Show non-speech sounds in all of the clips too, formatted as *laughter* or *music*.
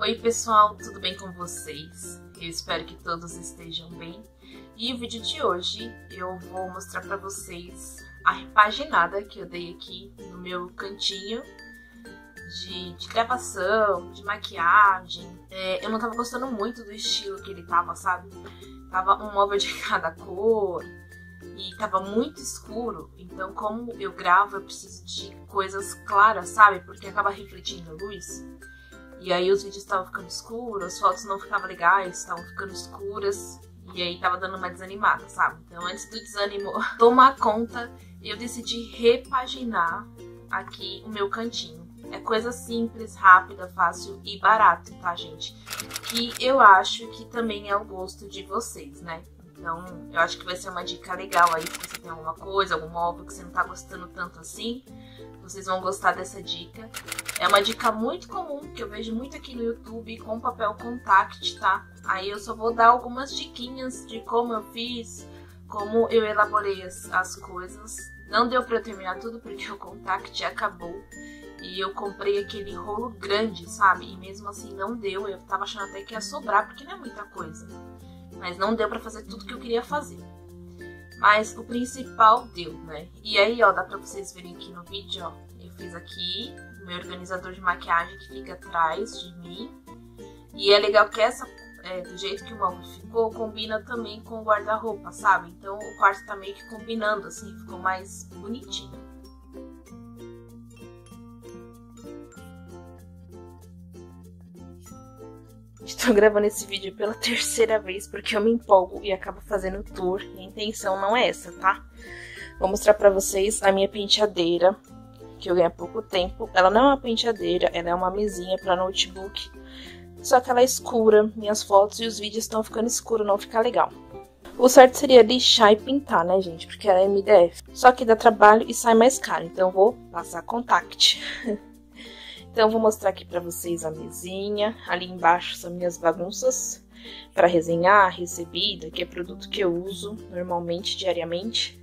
Oi pessoal, tudo bem com vocês? Eu espero que todos estejam bem. E o vídeo de hoje eu vou mostrar para vocês a repaginada que eu dei aqui no meu cantinho de, de gravação, de maquiagem. É, eu não tava gostando muito do estilo que ele tava, sabe? Tava um móvel de *laughs* cada cor e tava muito escuro. Então, como eu gravo, eu preciso de coisas claras, sabe? Porque acaba refletindo a luz. E aí os vídeos estavam ficando escuros, as fotos não ficavam legais, estavam ficando escuras. E aí tava dando uma desanimada, sabe? Então antes do desânimo *laughs* tomar conta, eu decidi repaginar aqui o meu cantinho. É coisa simples, rápida, fácil e barato, tá, gente? Que eu acho que também é o gosto de vocês, né? Então, eu acho que vai ser uma dica legal aí se você tem alguma coisa, algum móvel que você não tá gostando tanto assim. Vocês vão gostar dessa dica. É uma dica muito comum que eu vejo muito aqui no YouTube com papel contact, tá? Aí eu só vou dar algumas diquinhas de como eu fiz, como eu elaborei as, as coisas. Não deu pra eu terminar tudo porque o contact acabou. E eu comprei aquele rolo grande, sabe? E mesmo assim não deu. Eu tava achando até que ia sobrar, porque não é muita coisa. Mas não deu pra fazer tudo que eu queria fazer. Mas o principal deu, né? E aí, ó, dá pra vocês verem aqui no vídeo, ó. Eu fiz aqui meu organizador de maquiagem que fica atrás de mim. E é legal que essa, é, do jeito que o móvel ficou, combina também com o guarda-roupa, sabe? Então o quarto tá meio que combinando, assim, ficou mais bonitinho. Estou gravando esse vídeo pela terceira vez porque eu me empolgo e acabo fazendo tour. E a intenção não é essa, tá? Vou mostrar pra vocês a minha penteadeira, que eu ganhei há pouco tempo. Ela não é uma penteadeira, ela é uma mesinha pra notebook. Só que ela é escura, minhas fotos e os vídeos estão ficando escuros, não fica legal. O certo seria lixar e pintar, né, gente? Porque ela é MDF. Só que dá trabalho e sai mais caro, então eu vou passar contact. *laughs* então vou mostrar aqui pra vocês a mesinha. Ali embaixo são minhas bagunças para resenhar, recebida, que é produto que eu uso normalmente, diariamente.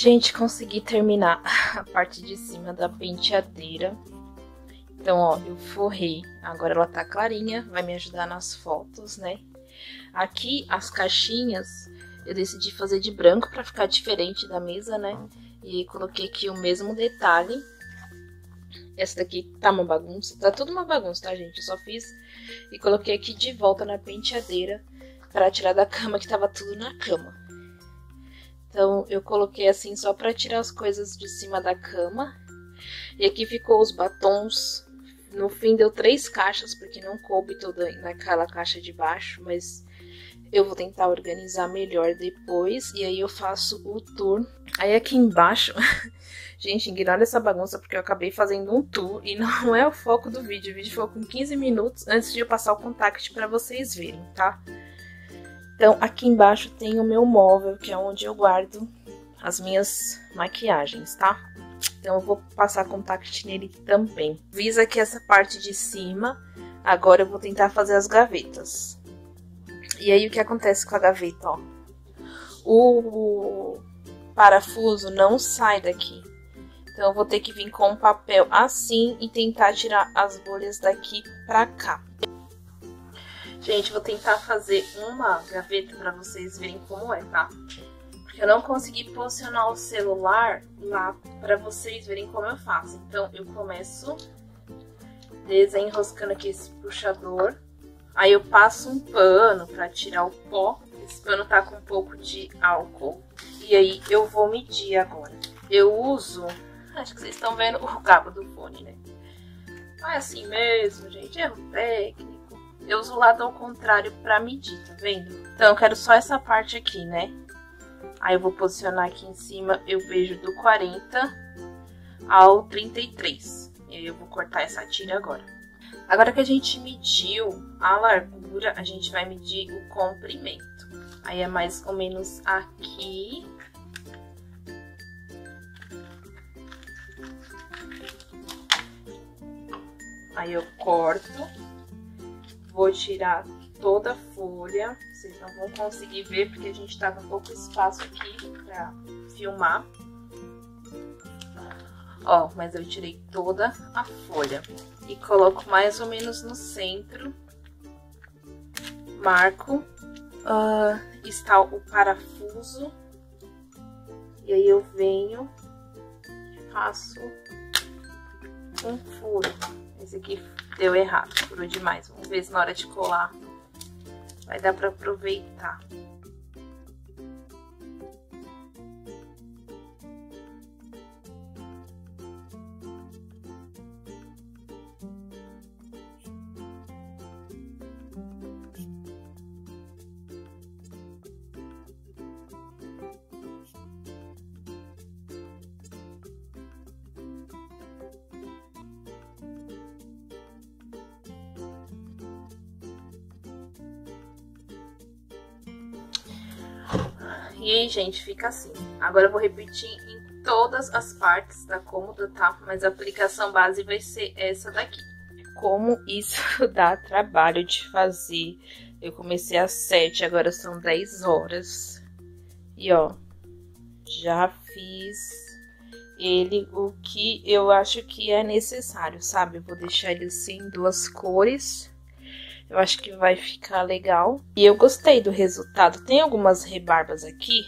Gente, consegui terminar *laughs* a parte de cima da penteadeira. Então, ó, eu forrei. Agora ela tá clarinha, vai me ajudar nas fotos, né? Aqui, as caixinhas, eu decidi fazer de branco pra ficar diferente da mesa, né? E coloquei aqui o mesmo detalhe. Essa daqui tá uma bagunça, tá tudo uma bagunça, tá, gente? Eu só fiz e coloquei aqui de volta na penteadeira para tirar da cama, que tava tudo na cama. Então, eu coloquei assim só para tirar as coisas de cima da cama. E aqui ficou os batons. No fim deu três caixas, porque não coube toda naquela caixa de baixo, mas eu vou tentar organizar melhor depois. E aí eu faço o tour. Aí aqui embaixo... *laughs* Gente, ignora essa bagunça porque eu acabei fazendo um tour e não é o foco do vídeo. O vídeo foi com 15 minutos antes de eu passar o contact para vocês verem, tá? Então, aqui embaixo tem o meu móvel, que é onde eu guardo as minhas maquiagens, tá? Então, eu vou passar contact nele também. Visa aqui essa parte de cima. Agora eu vou tentar fazer as gavetas. E aí, o que acontece com a gaveta, ó? O parafuso não sai daqui. Então, eu vou ter que vir com um papel assim e tentar tirar as bolhas daqui pra cá. Gente, vou tentar fazer uma gaveta pra vocês verem como é, tá? Porque eu não consegui posicionar o celular lá pra vocês verem como eu faço. Então, eu começo desenroscando aqui esse puxador. Aí eu passo um pano pra tirar o pó. Esse pano tá com um pouco de álcool. E aí eu vou medir agora. Eu uso... Acho que vocês estão vendo o cabo do fone, né? Não é assim mesmo, gente. Erro técnico. Eu uso o lado ao contrário pra medir, tá vendo? Então, eu quero só essa parte aqui, né? Aí eu vou posicionar aqui em cima, eu vejo do 40 ao 33. E aí eu vou cortar essa tira agora. Agora que a gente mediu a largura, a gente vai medir o comprimento. Aí é mais ou menos aqui. Aí eu corto Vou tirar toda a folha. Vocês não vão conseguir ver porque a gente tá com pouco espaço aqui pra filmar. Ó, mas eu tirei toda a folha. E coloco mais ou menos no centro. Marco. Uh, está o parafuso. E aí eu venho e faço um furo. Esse aqui deu errado, demais. Vamos ver se na hora de colar vai dar pra aproveitar. E aí, gente, fica assim. Agora eu vou repetir em todas as partes da cômoda, tá? Mas a aplicação base vai ser essa daqui. Como isso *laughs* dá trabalho de fazer. Eu comecei às 7, agora são 10 horas. E ó, já fiz ele o que eu acho que é necessário, sabe? Eu vou deixar ele assim, duas cores eu acho que vai ficar legal. E eu gostei do resultado. Tem algumas rebarbas aqui.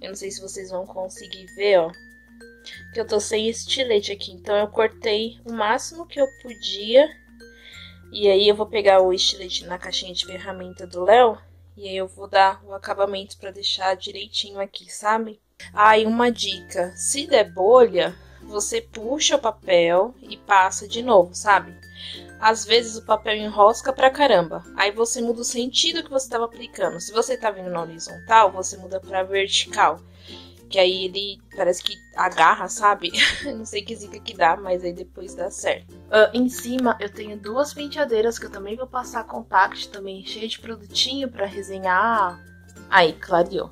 Eu não sei se vocês vão conseguir ver, ó. Que eu tô sem estilete aqui. Então eu cortei o máximo que eu podia. E aí eu vou pegar o estilete na caixinha de ferramenta do Léo. E aí eu vou dar o acabamento pra deixar direitinho aqui, sabe? Ah, e uma dica. Se der bolha, você puxa o papel e passa de novo, sabe? Às vezes o papel enrosca pra caramba. Aí você muda o sentido que você estava aplicando. Se você tá vindo na horizontal, você muda pra vertical. Que aí ele parece que agarra, sabe? *laughs* Não sei que zica que dá, mas aí depois dá certo. Uh, em cima eu tenho duas penteadeiras que eu também vou passar contact, também cheio de produtinho pra resenhar. Aí, clareou.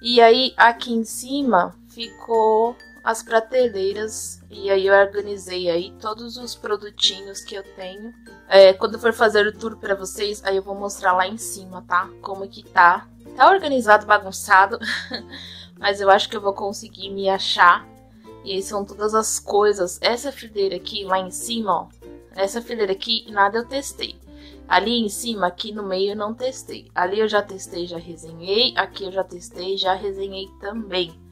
E aí aqui em cima ficou as prateleiras e aí eu organizei aí todos os produtinhos que eu tenho. É, quando for fazer o tour para vocês, aí eu vou mostrar lá em cima, tá? Como que tá. Tá organizado, bagunçado, *laughs* mas eu acho que eu vou conseguir me achar. E aí são todas as coisas. Essa fileira aqui, lá em cima, ó. Essa fileira aqui, nada eu testei. Ali em cima, aqui no meio, eu não testei. Ali eu já testei, já resenhei. Aqui eu já testei, já resenhei também.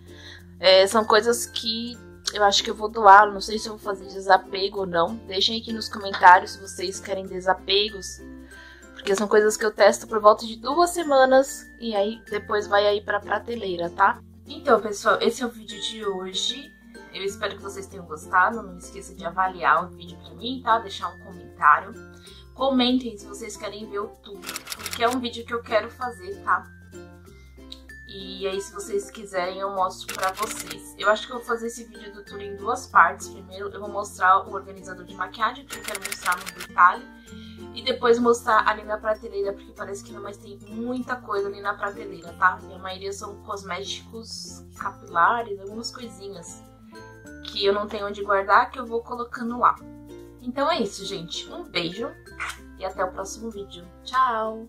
É, são coisas que eu acho que eu vou doar. Não sei se eu vou fazer desapego ou não. Deixem aqui nos comentários se vocês querem desapegos. Porque são coisas que eu testo por volta de duas semanas. E aí depois vai aí pra prateleira, tá? Então, pessoal, esse é o vídeo de hoje. Eu espero que vocês tenham gostado. Não esqueça de avaliar o vídeo pra mim, tá? Deixar um comentário. Comentem se vocês querem ver o tour, porque é um vídeo que eu quero fazer, tá? E aí, se vocês quiserem, eu mostro pra vocês. Eu acho que eu vou fazer esse vídeo do tour em duas partes. Primeiro, eu vou mostrar o organizador de maquiagem, que eu quero mostrar no detalhe. E depois mostrar ali na prateleira, porque parece que não mais tem muita coisa ali na prateleira, tá? E a maioria são cosméticos capilares, algumas coisinhas que eu não tenho onde guardar, que eu vou colocando lá. Então é isso, gente. Um beijo e até o próximo vídeo. Tchau!